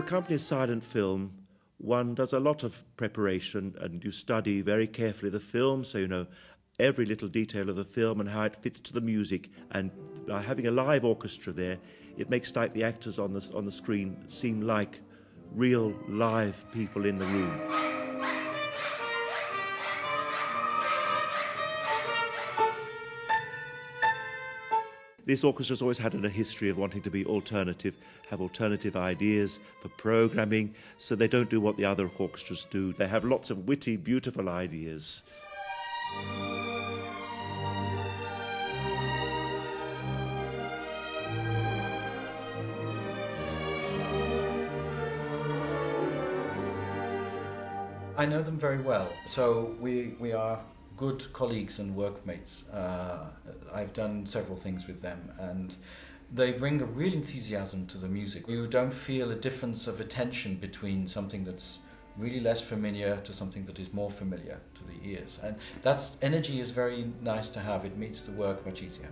accompany a silent film, one does a lot of preparation and you study very carefully the film so you know every little detail of the film and how it fits to the music. And by having a live orchestra there, it makes like the actors on the, on the screen seem like real live people in the room. This orchestra's always had a history of wanting to be alternative, have alternative ideas for programming, so they don't do what the other orchestras do. They have lots of witty, beautiful ideas. I know them very well. So we, we are good colleagues and workmates. Uh, I've done several things with them and they bring a real enthusiasm to the music. You don't feel a difference of attention between something that's really less familiar to something that is more familiar to the ears. And that energy is very nice to have. It makes the work much easier.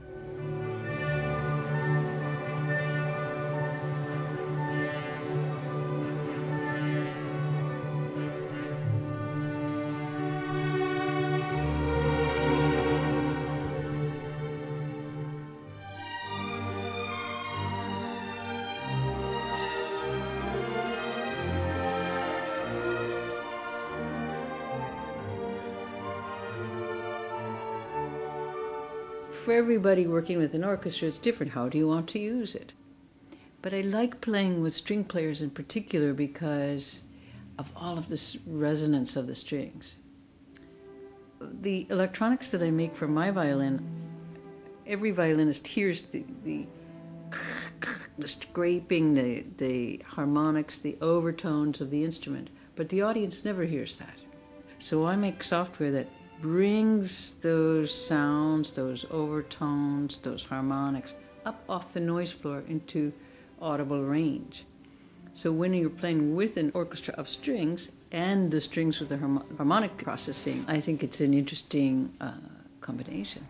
For everybody working with an orchestra, it's different. How do you want to use it? But I like playing with string players in particular because of all of this resonance of the strings. The electronics that I make for my violin, every violinist hears the, the, the scraping, the, the harmonics, the overtones of the instrument, but the audience never hears that. So I make software that brings those sounds, those overtones, those harmonics up off the noise floor into audible range. So when you're playing with an orchestra of strings and the strings with the harmonic processing, I think it's an interesting uh, combination.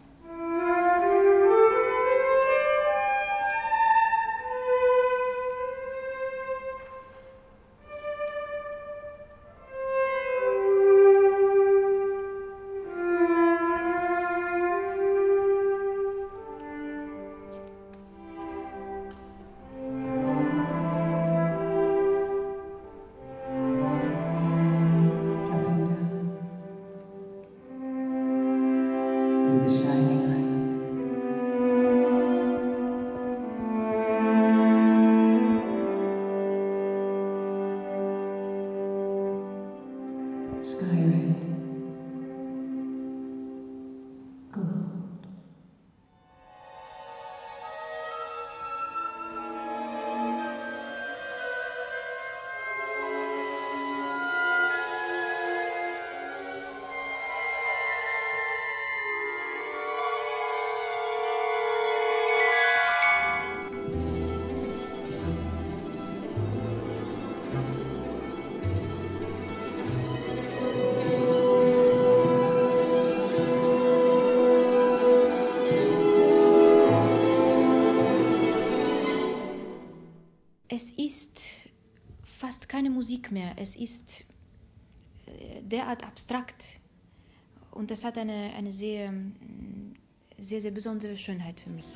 Keine Musik mehr. Es ist äh, derart abstrakt und das hat eine, eine sehr, mm, sehr, sehr besondere Schönheit für mich.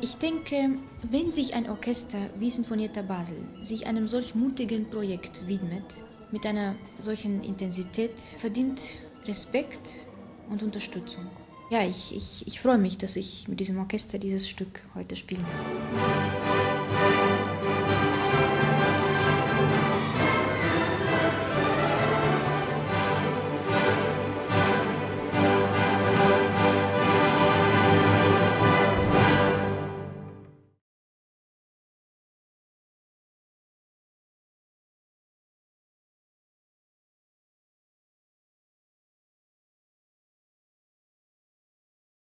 Ich denke, wenn sich ein Orchester wie Sinfonietta Basel sich einem solch mutigen Projekt widmet, mit einer solchen Intensität, verdient Respekt und Unterstützung. Ja, ich, ich, ich freue mich, dass ich mit diesem Orchester dieses Stück heute spielen darf.